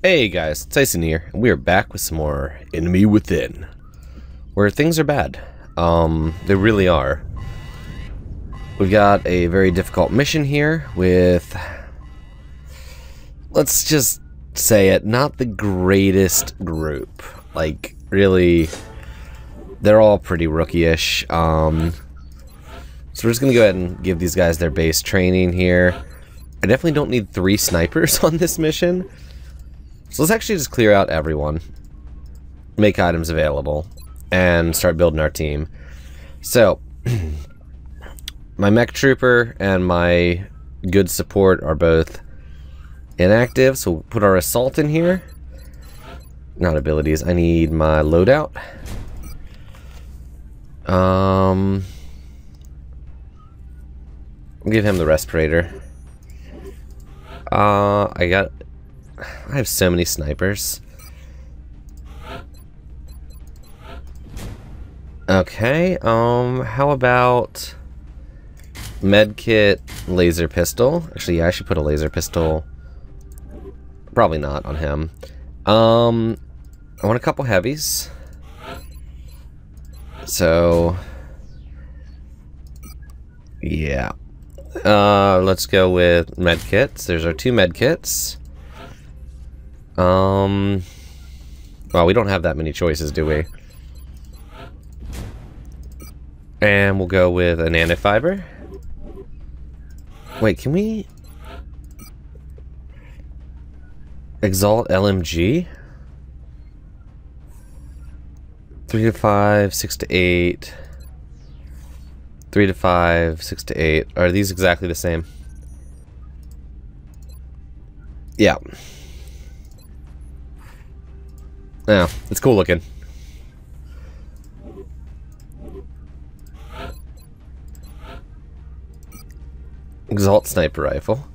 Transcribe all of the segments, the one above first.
Hey guys, Tyson here, and we are back with some more Enemy Within. Where things are bad. Um, they really are. We've got a very difficult mission here with... Let's just say it, not the greatest group. Like, really, they're all pretty rookie-ish. Um, so we're just going to go ahead and give these guys their base training here. I definitely don't need three snipers on this mission. So let's actually just clear out everyone. Make items available. And start building our team. So, my mech trooper and my good support are both inactive. So we'll put our assault in here. Not abilities. I need my loadout. Um, give him the respirator. Uh, I got... I have so many snipers. Okay, um, how about... Medkit, laser pistol. Actually, yeah, I should put a laser pistol. Probably not on him. Um, I want a couple heavies. So... Yeah. Uh, let's go with medkits. There's our two medkits. Um, well, we don't have that many choices, do we? And we'll go with a nanofiber. Wait, can we... Exalt LMG? 3 to 5, 6 to 8... Three to five, six to eight. Are these exactly the same? Yeah. Yeah, it's cool looking. Exalt Sniper Rifle.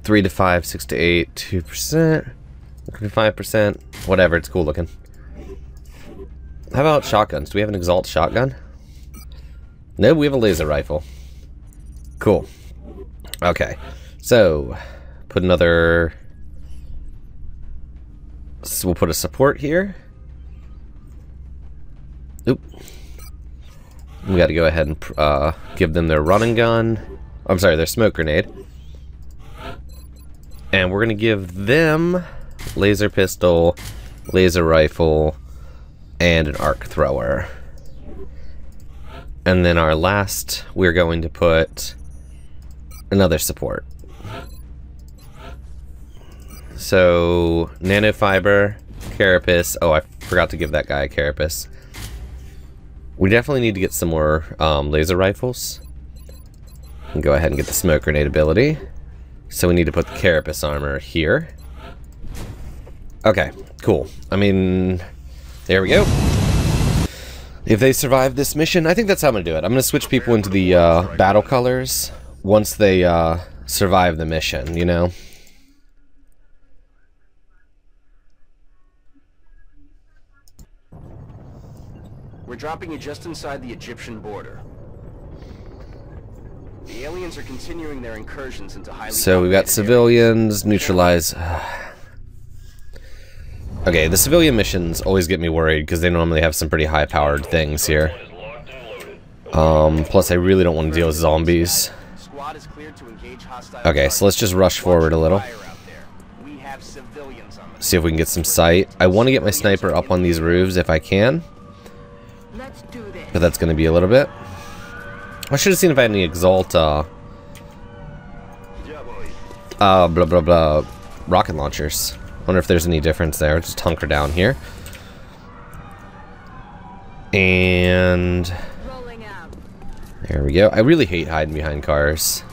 3 to 5, 6 to 8, 2%, 5%, whatever, it's cool looking. How about shotguns? Do we have an Exalt shotgun? No, we have a laser rifle. Cool. Okay. So, put another... So we'll put a support here. Oop. We got to go ahead and uh, give them their run and gun. I'm sorry, their smoke grenade. And we're to give them laser pistol, laser rifle, and an arc thrower. And then our last, we're going to put another support. So, nanofiber, carapace. Oh, I forgot to give that guy a carapace. We definitely need to get some more um, laser rifles. And go ahead and get the smoke grenade ability. So we need to put the carapace armor here. Okay, cool. I mean, there we go if they survive this mission. I think that's how I'm going to do it. I'm going to switch people into the uh, battle colors once they uh, survive the mission, you know? We're dropping you just inside the Egyptian border. The aliens are continuing their incursions into highly So we've got civilians, neutralize... Okay, the civilian missions always get me worried because they normally have some pretty high-powered things here. Um, plus I really don't want to deal with zombies. Okay, so let's just rush forward a little. See if we can get some sight. I want to get my sniper up on these roofs if I can. But that's going to be a little bit. I should have seen if I had any Exalt, uh... Uh, blah, blah, blah, rocket launchers. Wonder if there's any difference there. Just hunker down here. And... There we go. I really hate hiding behind cars.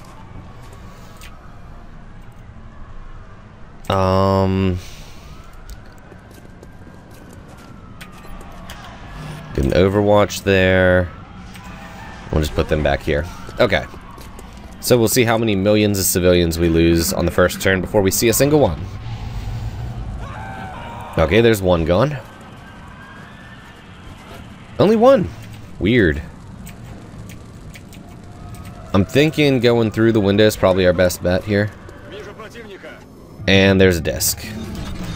Um... Get an overwatch there. We'll just put them back here. Okay. So we'll see how many millions of civilians we lose on the first turn before we see a single one. Okay, there's one gone. Only one. Weird. I'm thinking going through the window is probably our best bet here. And there's a disc.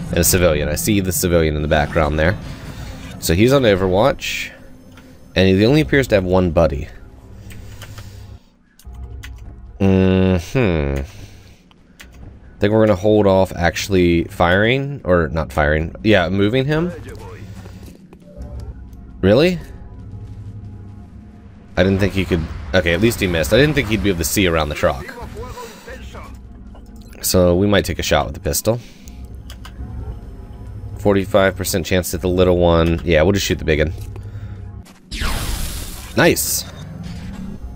And a civilian. I see the civilian in the background there. So he's on Overwatch. And he only appears to have one buddy. Mm hmm think we're going to hold off actually firing, or not firing, yeah, moving him. Really? I didn't think he could, okay, at least he missed. I didn't think he'd be able to see around the truck. So we might take a shot with the pistol. 45% chance at the little one. Yeah, we'll just shoot the big one. Nice.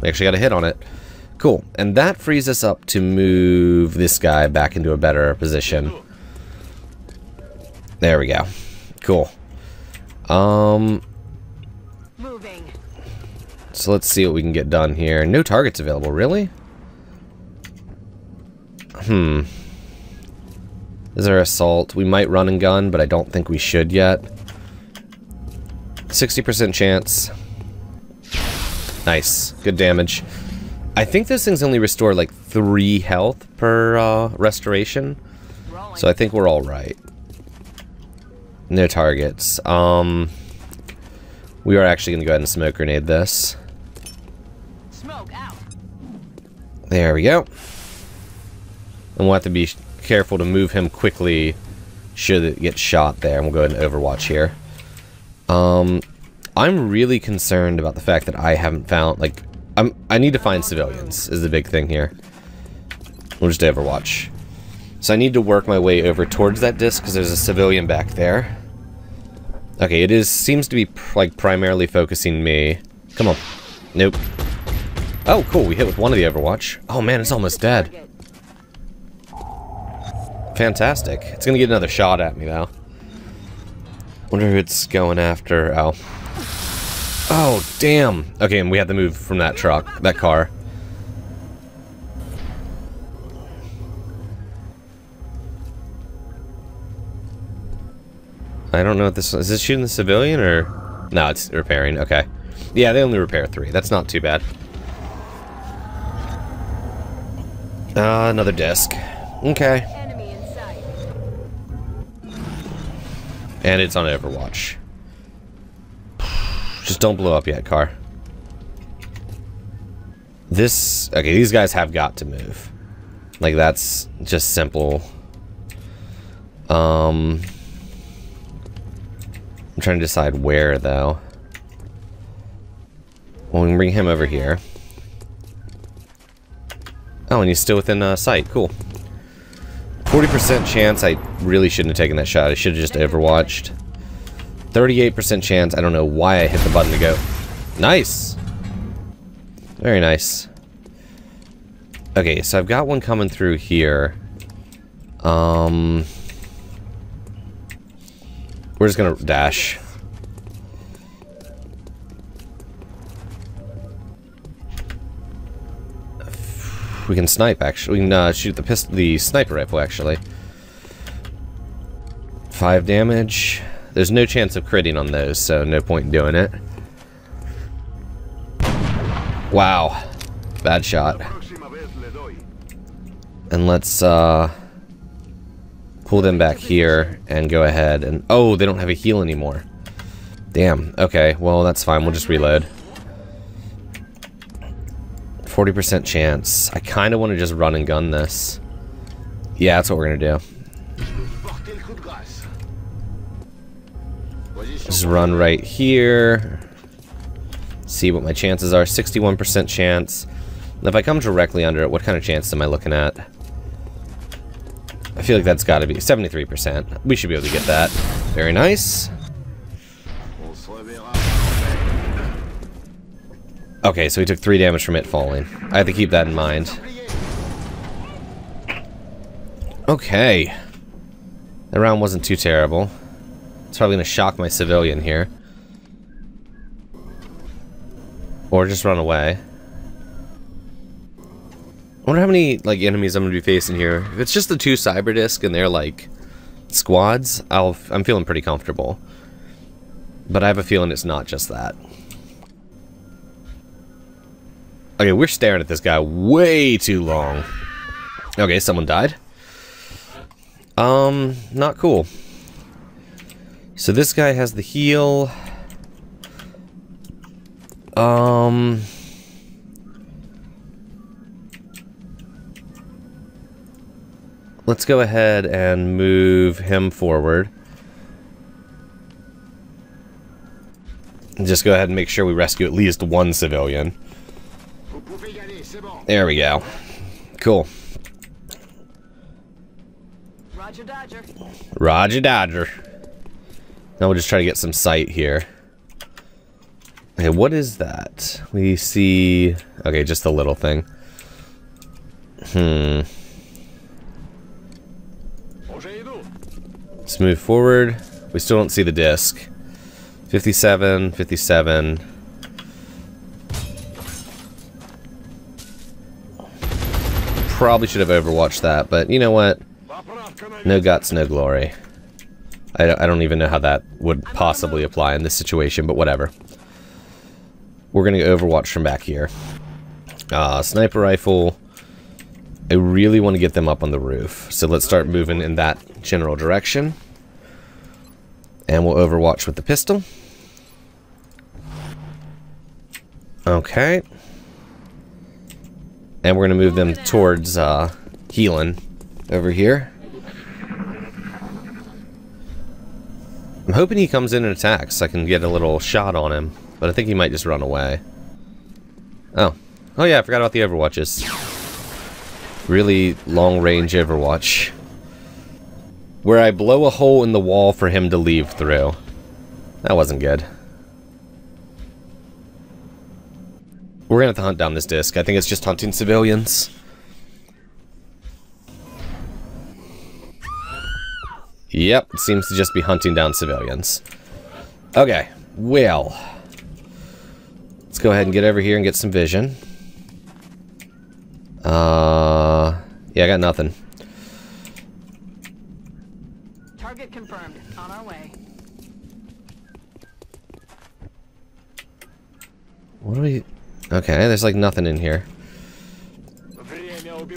We actually got a hit on it. Cool. And that frees us up to move this guy back into a better position. There we go. Cool. Um... Moving. So let's see what we can get done here. No targets available, really? Hmm. Is there assault? We might run and gun, but I don't think we should yet. 60% chance. Nice. Good damage. I think those things only restore like 3 health per uh, restoration. So I think we're all right. No targets. Um, we are actually going to go ahead and smoke grenade this. Smoke out. There we go. And we'll have to be careful to move him quickly should it get shot there. And we'll go ahead and overwatch here. Um, I'm really concerned about the fact that I haven't found, like, I'm, I need to find civilians, is the big thing here. We'll just overwatch. So I need to work my way over towards that disc, because there's a civilian back there. Okay, it is seems to be, like, primarily focusing me. Come on. Nope. Oh, cool, we hit with one of the overwatch. Oh man, it's almost dead. Fantastic. It's gonna get another shot at me, though. Wonder who it's going after. Oh. Oh, damn. Okay, and we have to move from that truck, that car. I don't know if this is this shooting the civilian or no, it's repairing. Okay. Yeah, they only repair three. That's not too bad. Uh, another disc. Okay. And it's on Overwatch. Just don't blow up yet, car. This... Okay, these guys have got to move. Like, that's just simple. Um... I'm trying to decide where, though. Well, we can bring him over here. Oh, and he's still within uh, sight. Cool. 40% chance I really shouldn't have taken that shot. I should have just overwatched. 38% chance. I don't know why I hit the button to go. Nice. Very nice. Okay, so I've got one coming through here. Um, we're just gonna dash. We can snipe, actually. We can uh, shoot the pistol, the sniper rifle, actually. Five damage. There's no chance of critting on those, so no point in doing it. Wow. Bad shot. And let's uh, pull them back here and go ahead and... Oh, they don't have a heal anymore. Damn. Okay, well, that's fine. We'll just reload. 40% chance. I kind of want to just run and gun this. Yeah, that's what we're going to do. Just run right here. See what my chances are. 61% chance. And if I come directly under it, what kind of chance am I looking at? I feel like that's got to be 73%. We should be able to get that. Very nice. Okay, so he took 3 damage from it falling. I have to keep that in mind. Okay. That round wasn't too terrible. It's probably going to shock my civilian here. Or just run away. I wonder how many like enemies I'm going to be facing here. If it's just the two cyber disc and they're like squads, I'll, I'm feeling pretty comfortable. But I have a feeling it's not just that. Okay, we're staring at this guy way too long. Okay, someone died. Um, not cool. So this guy has the heal. Um... Let's go ahead and move him forward. Just go ahead and make sure we rescue at least one civilian. There we go. Cool. Roger Dodger. Roger Dodger. Now we'll just try to get some sight here. Okay, what is that? We see... Okay, just a little thing. Hmm. Let's move forward. We still don't see the disc. 57, 57. Probably should have overwatched that, but you know what? No guts, no glory. I don't, I don't even know how that would possibly apply in this situation, but whatever. We're going to overwatch from back here. Uh, sniper rifle. I really want to get them up on the roof. So let's start moving in that general direction. And we'll overwatch with the pistol. Okay. And we're going to move them towards uh, healing over here. I'm hoping he comes in and attacks so I can get a little shot on him. But I think he might just run away. Oh. Oh yeah, I forgot about the overwatches. Really long range overwatch. Where I blow a hole in the wall for him to leave through. That wasn't good. We're gonna have to hunt down this disc. I think it's just hunting civilians. Yep, it seems to just be hunting down civilians. Okay, well. Let's go ahead and get over here and get some vision. Uh, yeah, I got nothing. Target confirmed. On our way. What do we... Okay, there's like nothing in here. Go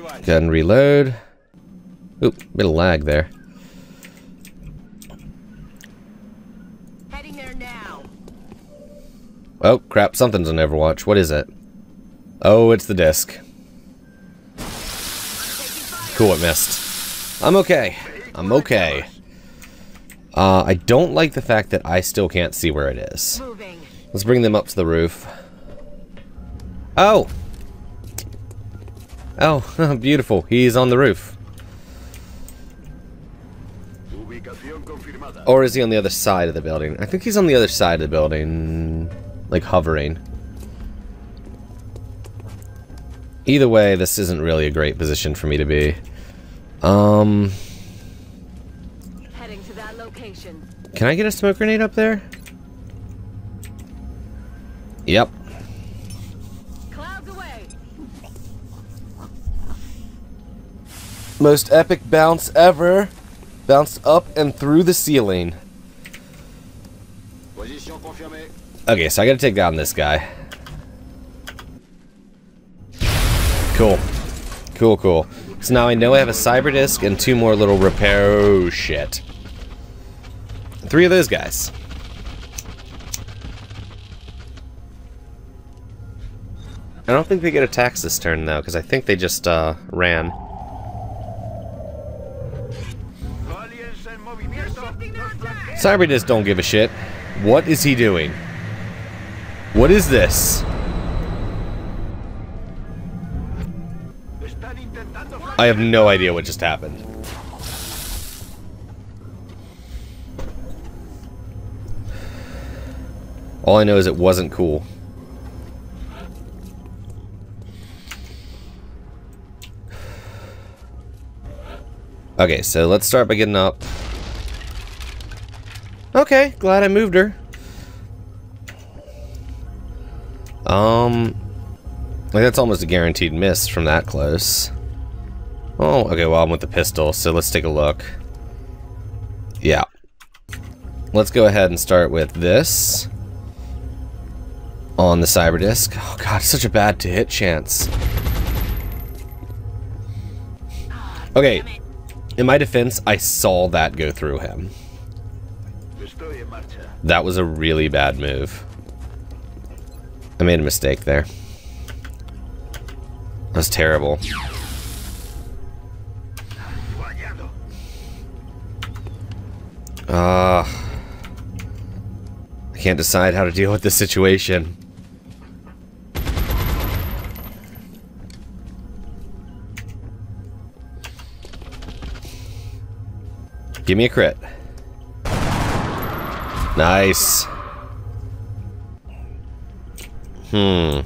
ahead and reload. Oop, bit of lag there. Heading there now. Oh, crap, something's on Overwatch. What is it? Oh, it's the disc. Cool, it missed. I'm okay. I'm okay. Uh, I don't like the fact that I still can't see where it is. Let's bring them up to the roof. Oh! Oh, beautiful. He's on the roof. Or is he on the other side of the building? I think he's on the other side of the building. Like, hovering. Either way, this isn't really a great position for me to be. Um... Heading to that location. Can I get a smoke grenade up there? Yep. Most epic bounce ever. Bounced up and through the ceiling. Okay, so I gotta take down this guy. Cool. Cool, cool. So now I know I have a cyber disc and two more little repair. Oh, shit. Three of those guys. I don't think they get attacks this turn, though, because I think they just, uh, ran. Cyber disc don't give a shit. What is he doing? What is this? I have no idea what just happened. All I know is it wasn't cool. Okay, so let's start by getting up. Okay, glad I moved her. Um, like that's almost a guaranteed miss from that close. Oh, okay, well I'm with the pistol, so let's take a look. Yeah. Let's go ahead and start with this. On the cyber disc. Oh god, such a bad to hit chance. Okay, In my defense, I saw that go through him. That was a really bad move. I made a mistake there. That was terrible. Fallado. Uh, I can't decide how to deal with this situation. Give me a crit. Nice. Hmm.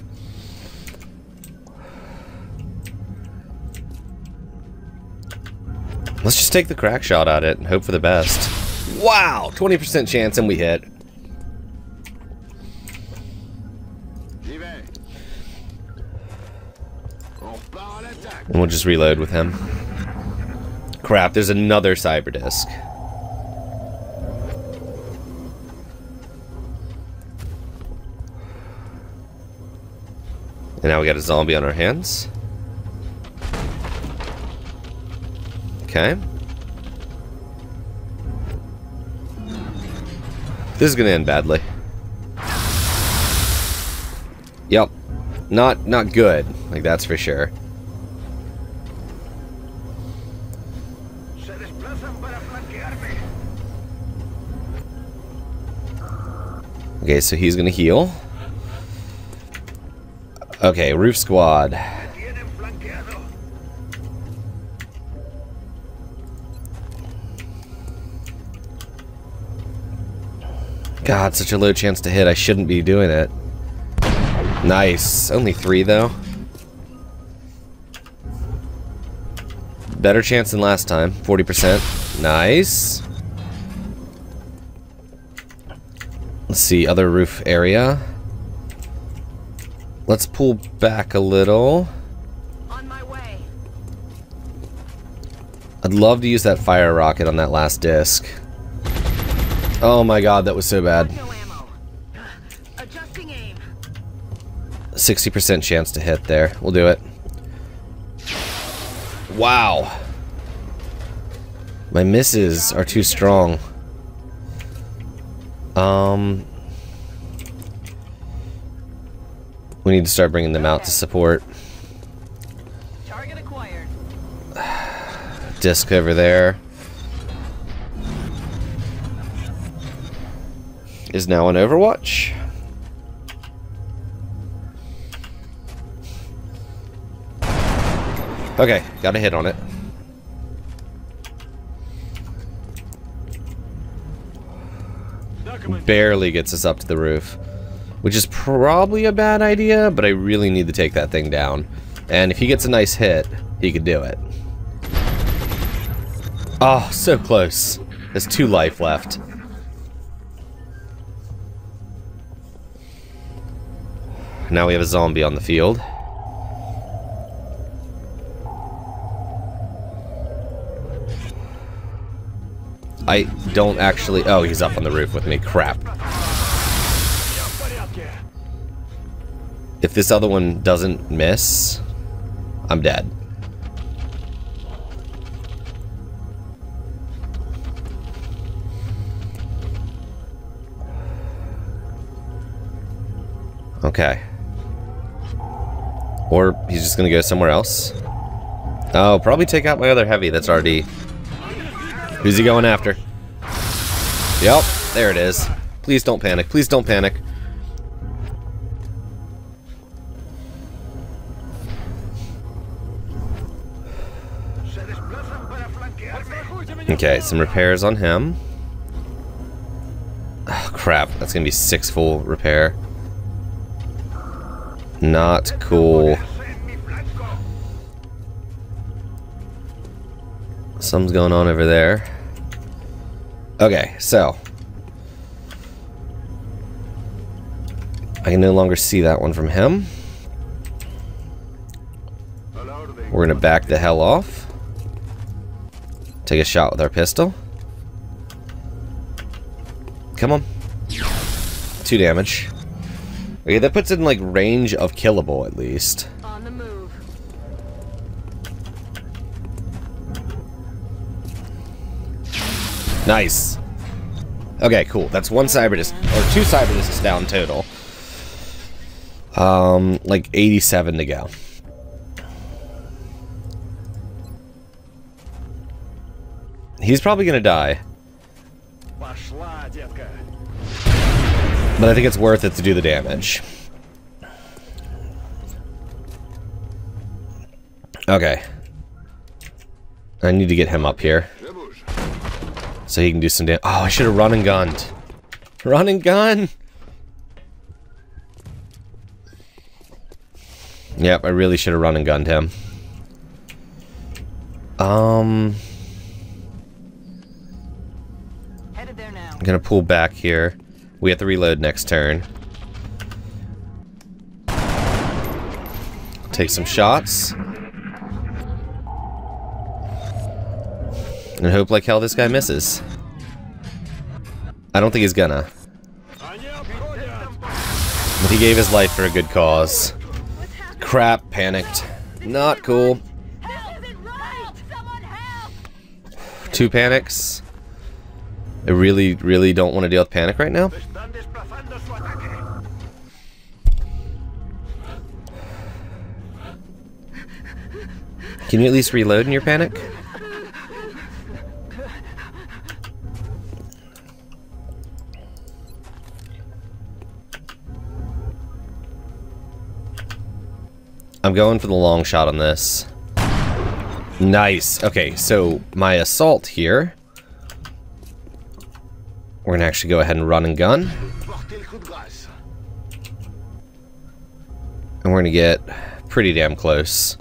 Let's just take the crack shot at it and hope for the best. Wow! 20% chance and we hit. And we'll just reload with him. Crap, there's another cyber disc. And now we got a zombie on our hands. Okay. This is gonna end badly. Yep. Not not good. Like that's for sure. Se desplazan para flanquearme. Okay, so he's gonna heal. Okay, roof squad. God, such a low chance to hit. I shouldn't be doing it. Nice. Only three, though. Better chance than last time. 40%. Nice. Let's see, other roof area. Let's pull back a little. On my way. I'd love to use that fire rocket on that last disc. Oh my god, that was so bad. No ammo. Adjusting aim. 60% chance to hit there. We'll do it. Wow. My misses are too strong. Um... We need to start bringing them out to support. Target acquired. Disc over there. Is now on Overwatch. Okay, got a hit on it. Barely gets us up to the roof. Which is probably a bad idea, but I really need to take that thing down. And if he gets a nice hit, he could do it. Oh, so close. There's two life left. Now we have a zombie on the field. I don't actually... Oh, he's up on the roof with me. Crap. If this other one doesn't miss, I'm dead. Okay. Or he's just gonna go somewhere else. Oh, probably take out my other heavy that's already... Who's he going after? Yep, there it is. Please don't panic. Please don't panic. Okay, some repairs on him. Oh, crap, that's gonna be six full repair. Not cool. Something's going on over there. Okay, so. I can no longer see that one from him. We're gonna back the hell off. Take a shot with our pistol. Come on. Two damage. Okay, that puts it in like range of killable at least. On the move. Nice. Okay, cool. That's one cyber disc, or two cyber discs down total. Um, like 87 to go. He's probably gonna die. But I think it's worth it to do the damage. Okay. I need to get him up here. So he can do some damage. Oh, I should have run and gunned. Run and gun! Yep, I really should have run and gunned him. Um... gonna pull back here. We have to reload next turn. Take some shots. And hope like hell this guy misses. I don't think he's gonna. But he gave his life for a good cause. Crap, panicked. Not cool. Two panics. I really, really don't want to deal with panic right now. Can you at least reload in your panic? I'm going for the long shot on this. Nice. Okay, so my assault here. We're gonna actually go ahead and run and gun. And we're gonna get pretty damn close.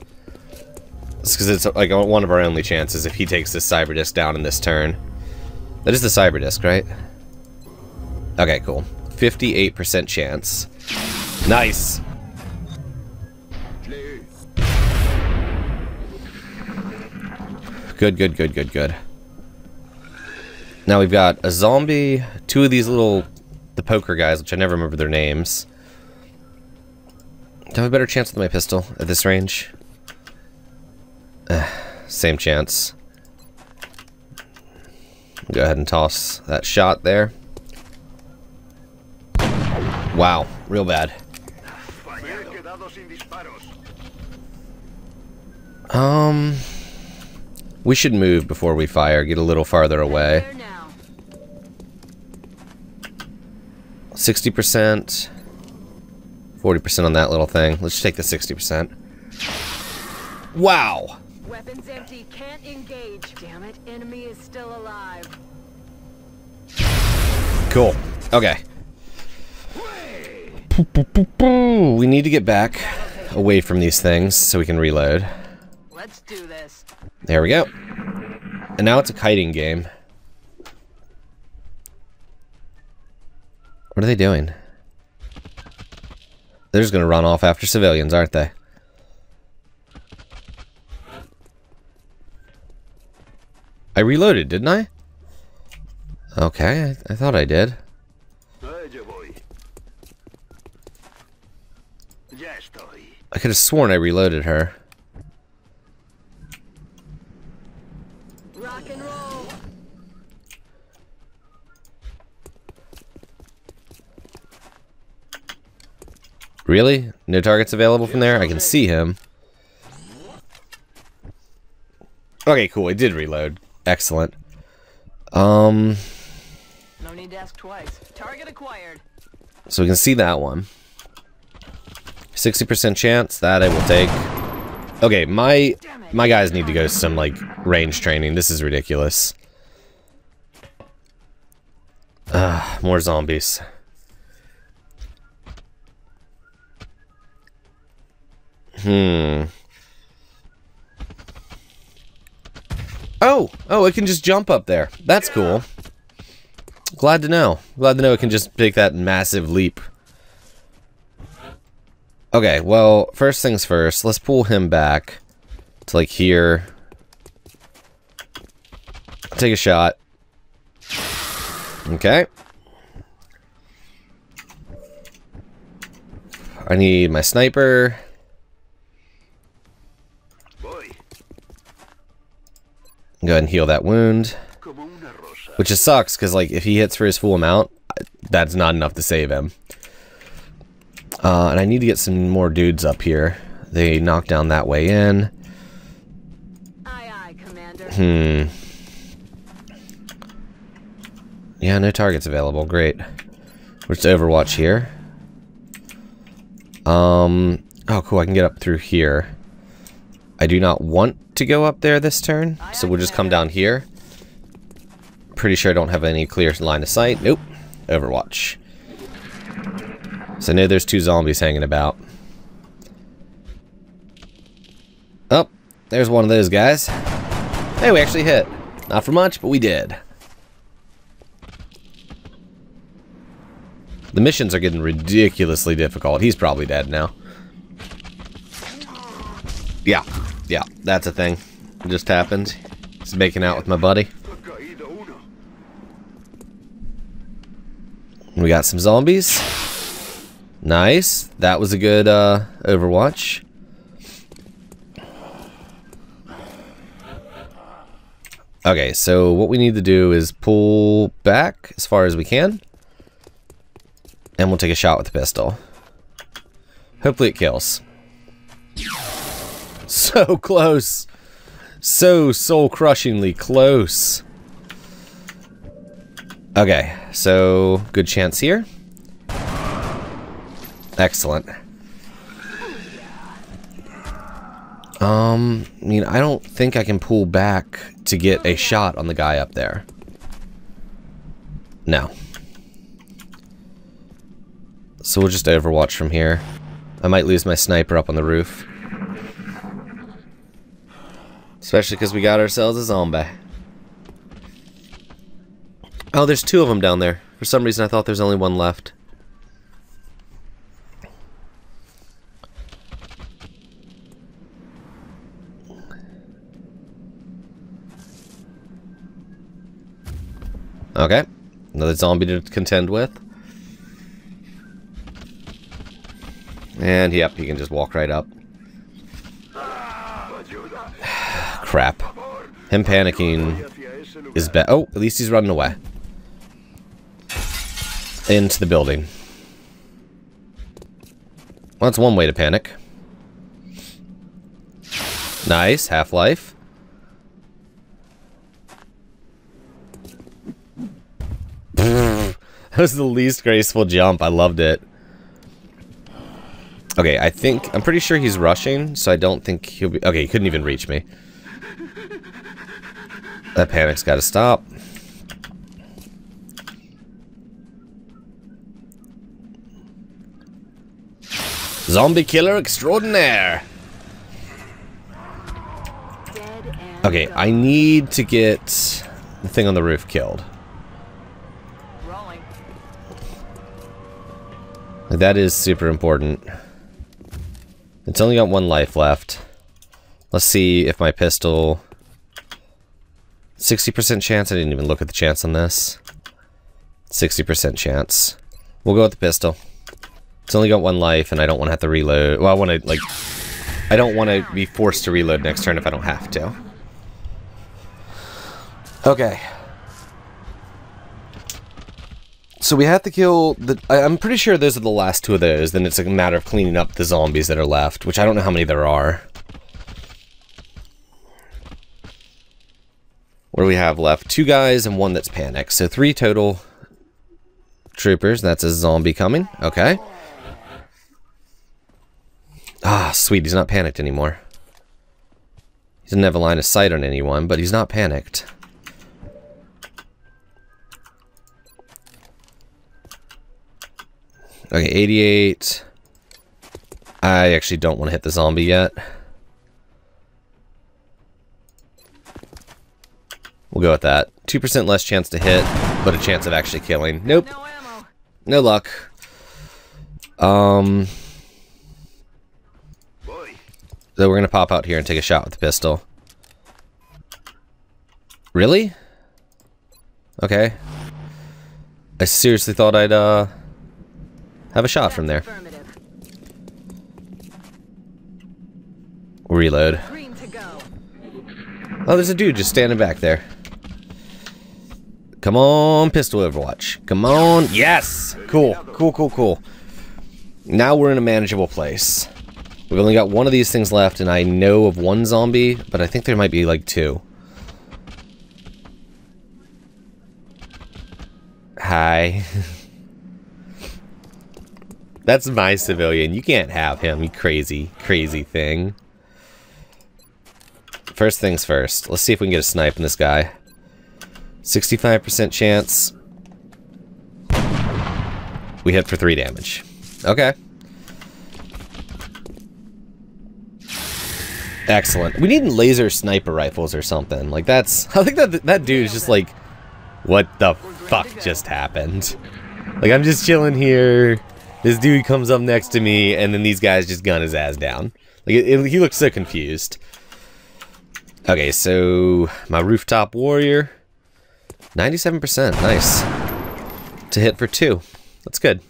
because it's like one of our only chances if he takes this cyber disc down in this turn. That is the cyber disc, right? Okay, cool. 58% chance. Nice. Good, good, good, good, good. Now we've got a zombie, two of these little, the poker guys, which I never remember their names. Do I have a better chance with my pistol at this range? Same chance. Go ahead and toss that shot there. Wow, real bad. Um, we should move before we fire, get a little farther away. There now. 60%, 40% on that little thing. Let's take the 60%. Wow! Weapons empty. Can't engage. Damn it. Enemy is still alive. Cool. Okay. We need to get back away from these things so we can reload. Let's do this. There we go. And now it's a kiting game. What are they doing? They're just gonna run off after civilians, aren't they? I reloaded, didn't I? Okay, I, I thought I did. I could have sworn I reloaded her. Really? No targets available from there? I can see him. Okay, cool. I did reload. Excellent. Um, No need to ask twice. Target acquired. so we can see that one. 60% chance. That I will take. Okay, my my guys need to go some, like, range training. This is ridiculous. Ah, more zombies. Hmm. Oh, oh, it can just jump up there. That's cool. Glad to know. Glad to know it can just take that massive leap. Okay, well, first things first, let's pull him back to like here. Take a shot. Okay. I need my sniper. Go ahead and heal that wound. Como una rosa. cosa. Which just sucks, because, like, if he hits for his full amount, that's not enough to save him. Uh, and I need to get some more dudes up here. They knock down that way in. Aye, aye, Commander. Hmm. Yeah, no targets available. Great. We're just Overwatch here. Um. Oh, cool. I can get up through here. I do not want to go up there this turn, so we'll just come down here. Pretty sure I don't have any clear line of sight. Nope. Overwatch. So I know there's two zombies hanging about. Oh, there's one of those guys. Hey, we actually hit. Not for much, but we did. The missions are getting ridiculously difficult. He's probably dead now. Yeah, yeah, that's a thing. It just happened. He's making out with my buddy. We got some zombies. Nice. That was a good uh, Overwatch. Okay, so what we need to do is pull back as far as we can. And we'll take a shot with the pistol. Hopefully it kills. So close. So soul-crushingly close. Okay, so good chance here. Excellent. Um, I mean, I don't think I can pull back to get a shot on the guy up there. No. So we'll just overwatch from here. I might lose my sniper up on the roof. Especially because we got ourselves a zombie. Oh, there's two of them down there. For some reason, I thought there's only one left. Okay. Another zombie to contend with. And, yep, he can just walk right up. Him panicking is bad. Oh, at least he's running away. Into the building. Well, that's one way to panic. Nice, Half-Life. that was the least graceful jump. I loved it. Okay, I think... I'm pretty sure he's rushing, so I don't think he'll be... Okay, he couldn't even reach me. That panic's got to stop. Zombie killer extraordinaire. Okay, I need to get the thing on the roof killed. That is super important. It's only got one life left. Let's see if my pistol... 60% chance? I didn't even look at the chance on this. 60% chance. We'll go with the pistol. It's only got one life, and I don't want to have to reload. Well, I want to, like... I don't want to be forced to reload next turn if I don't have to. Okay. So we have to kill the. I'm pretty sure those are the last two of those. Then it's a matter of cleaning up the zombies that are left, which I don't know how many there are. What do we have left? Two guys and one that's panicked. So three total troopers. That's a zombie coming. Okay. Ah, sweet. He's not panicked anymore. He doesn't have a line of sight on anyone, but he's not panicked. Okay, 88. I actually don't want to hit the zombie yet. We'll go with that. 2% less chance to hit, but a chance of actually killing. Nope, No no luck. Um, so we're gonna pop out here and take a shot with the pistol. Really? Okay. I seriously thought I'd, uh, have a shot from there. Reload. To. Oh, there's a dude just standing back there. Come on, pistol overwatch. Come on. Yes! Cool. Cool, cool, cool. Now we're in a manageable place. We've only got one of these things left, and I know of one zombie, but I think there might be like two. Hi. That's my civilian. You can't have him, you crazy, crazy thing. First things first. Let's see if we can get a snipe in this guy. 65% chance. We hit for 3 damage. Okay. Excellent. We need laser sniper rifles or something. Like that's I think that that dude is just like what the fuck just happened? Like I'm just chilling here. This dude comes up next to me and then these guys just gun his ass down. Like it, it, he looks so confused. Okay, so my rooftop warrior 97%. Nice. To hit for 2. That's good.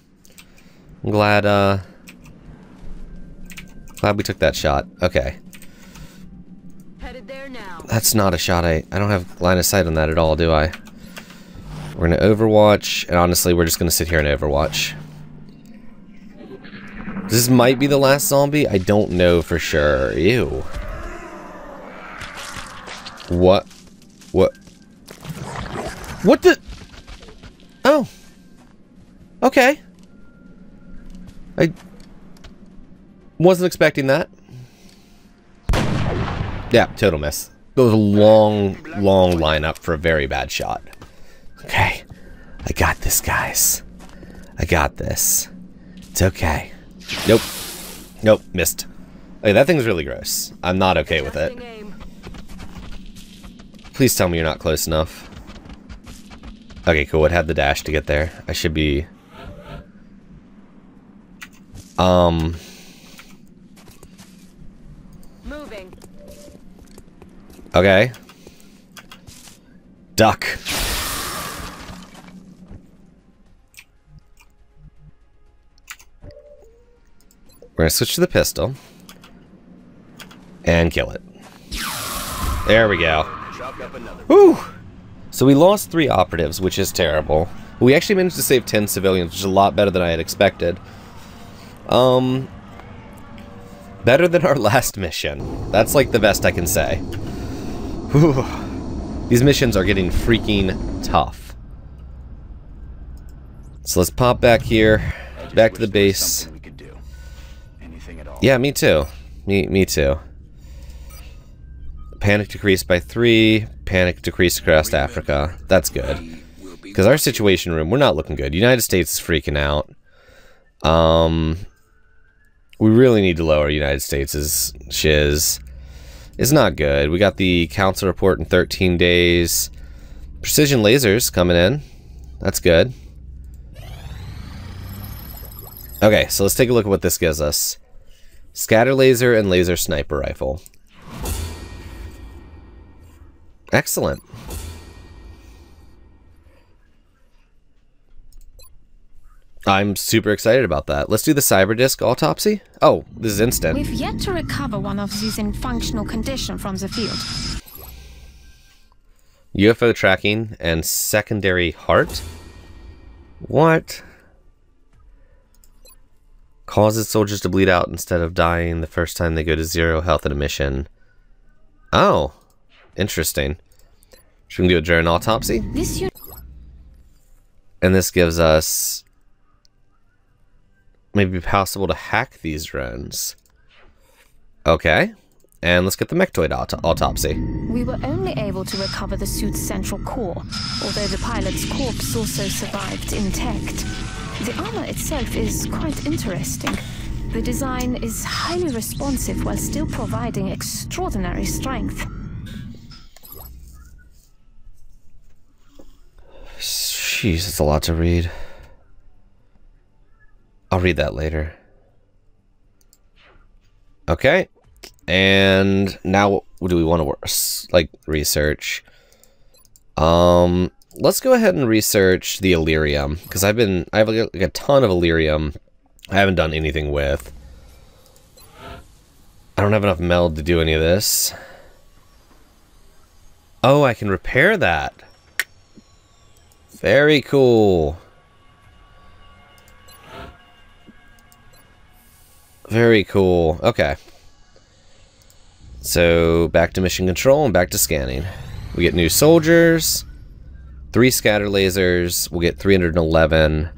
I'm glad uh glad we took that shot. Okay. Headed there now. That's not a shot I... I don't have line of sight on that at all, do I? We're to Overwatch, and honestly, we're just going to sit here and Overwatch. This might be the last zombie. I don't know for sure. Ew. What? What the? Oh. Okay. I wasn't expecting that. Yeah, total miss. That was a long, long lineup for a very bad shot. Okay. I got this, guys. I got this. It's okay. Nope. Nope, missed. Okay, that thing's really gross. I'm not okay with it. Please tell me you're not close enough. Okay, cool. It had the dash to get there. I should be... Um... Moving. Okay. Duck. We're gonna switch to the pistol. And kill it. There we go. Chalk up another. Whew! So we lost three operatives, which is terrible. We actually managed to save 10 civilians, which is a lot better than I had expected. Um... Better than our last mission. That's like the best I can say. Whew. These missions are getting freaking tough. So let's pop back here, back to the wish there was base. something we could do. Anything at all. Yeah, me too. Me, me too. Panic decreased by three. Panic decreased across Africa. That's good. Because our situation room, we're not looking good. United States is freaking out. Um, we really need to lower United States' shiz. It's not good. We got the council report in 13 days. Precision lasers coming in. That's good. Okay, so let's take a look at what this gives us. Scatter laser and laser sniper rifle. Excellent. I'm super excited about that. Let's do the cyber disk autopsy. Oh, this is instant. We've yet to recover one of these in functional condition from the field. UFO tracking and secondary heart. What? Causes soldiers to bleed out instead of dying the first time they go to zero health in a mission. Oh, interesting. Should we can do a drone autopsy? This And this gives us maybe possible to hack these drones. Okay. And let's get the mechtoid auto autopsy. We were only able to recover the suit's central core, although the pilot's corpse also survived intact. The armor itself is quite interesting. The design is highly responsive while still providing extraordinary strength. Jeez, it's a lot to read. I'll read that later. Okay. And now what do we want to work? Like research. Um, let's go ahead and research the Elerium because I've been I have like a, ton of Elerium. I haven't done anything with. I don't have enough meld to do any of this. Oh, I can repair that. Very cool. Very cool. Okay. So, back to mission control and back to scanning. We get new soldiers, three scatter lasers, we'll get 311.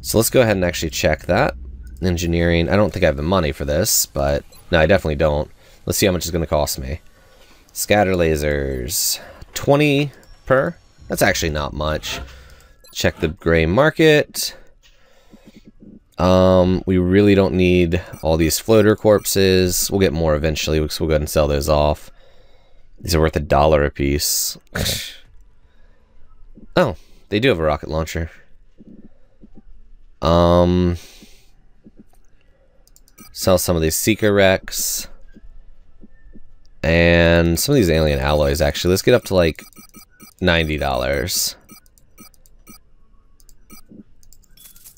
So let's go ahead and actually check that. Engineering, I don't think I have the money for this, but no, I definitely don't. Let's see how much it's going to cost me. Scatter lasers, 20 per. That's actually not much. Check the gray market. Um, we really don't need all these floater corpses. We'll get more eventually, we'll go ahead and sell those off. These are worth a dollar a piece. oh, they do have a rocket launcher. Um, sell some of these Seeker wrecks. And some of these alien alloys, actually. Let's get up to like $90.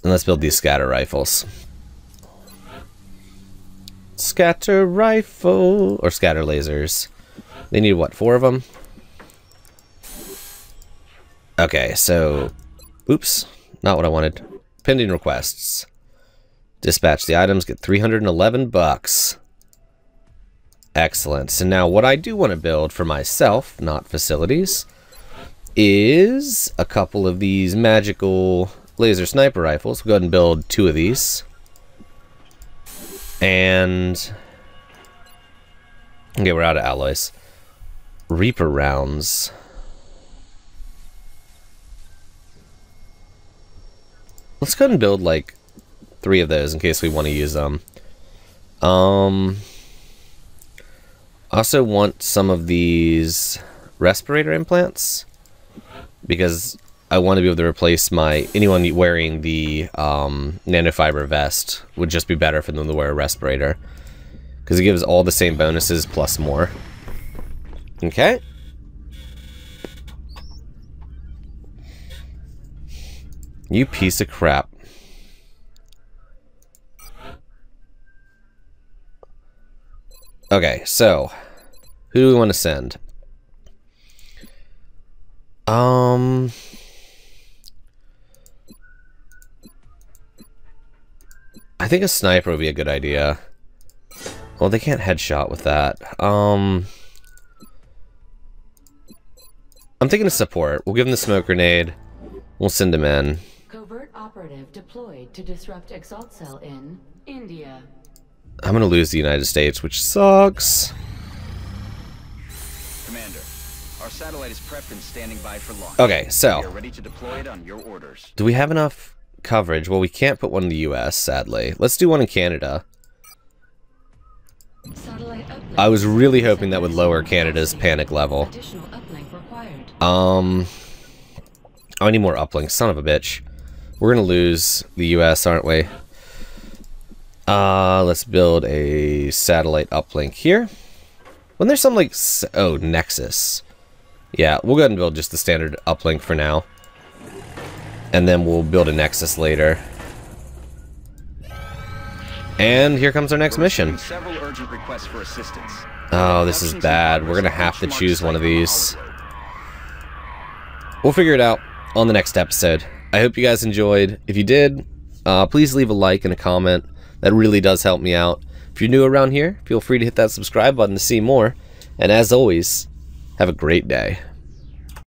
And let's build these scatter rifles. Scatter rifle, or scatter lasers. They need, what, four of them? Okay, so, oops, not what I wanted. Pending requests. Dispatch the items, get 311 bucks. Excellent. So now what I do want to build for myself, not facilities, is a couple of these magical laser sniper rifles. We'll go ahead and build two of these. And... Okay, we're out of alloys. Reaper rounds. Let's go ahead and build like three of those in case we want to use them. Um, also want some of these respirator implants because I want to be able to replace my anyone wearing the um, nanofiber vest would just be better for them to wear a respirator because it gives all the same bonuses plus more. Okay. You piece of crap. Okay, so who do we want to send? Um I think a sniper would be a good idea. Well, they can't headshot with that. Um I'm thinking of support. We'll give them the smoke grenade. We'll send him in. Covert operative deployed to disrupt Exalt Cell in India. I'm gonna lose the United States, which sucks. Commander, our satellite is prepped and standing by for launch. Okay, so We are ready to deploy it on your orders. do we have enough coverage? Well, we can't put one in the U.S. Sadly. Let's do one in Canada. I was really hoping that would lower Canada's panic level. Additional uplink required. Um, I need more uplinks. Son of a bitch. We're gonna lose the U.S., aren't we? Uh, let's build a satellite uplink here. When there's some like, oh, Nexus. Yeah, we'll go ahead and build just the standard uplink for now. And then we'll build a Nexus later. And here comes our next mission. receiving Several urgent requests for assistance. Oh, this is bad. We're gonna have to choose one of these. We'll figure it out on the next episode. I hope you guys enjoyed. If you did, uh, please leave a like and a comment. That really does help me out. If you're new around here, feel free to hit that subscribe button to see more. And as always, have a great day.